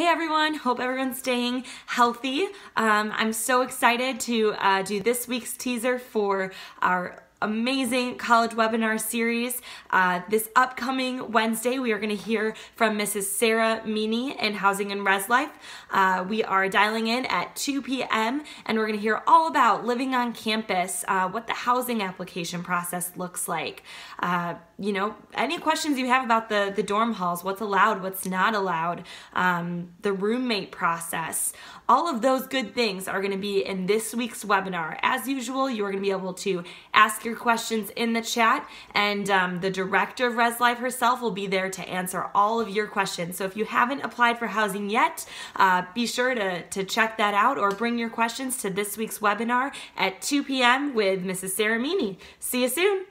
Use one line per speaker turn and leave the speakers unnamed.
Hey everyone, hope everyone's staying healthy. Um, I'm so excited to uh, do this week's teaser for our amazing college webinar series. Uh, this upcoming Wednesday, we are going to hear from Mrs. Sarah Meaney in Housing and Res Life. Uh, we are dialing in at 2 p.m. and we're going to hear all about living on campus, uh, what the housing application process looks like. Uh, you know, any questions you have about the, the dorm halls, what's allowed, what's not allowed, um, the roommate process, all of those good things are going to be in this week's webinar. As usual, you are going to be able to ask your questions in the chat, and um, the director of Res Life herself will be there to answer all of your questions. So if you haven't applied for housing yet, uh, be sure to, to check that out or bring your questions to this week's webinar at 2 p.m. with Mrs. Sarah Meaney. See you soon.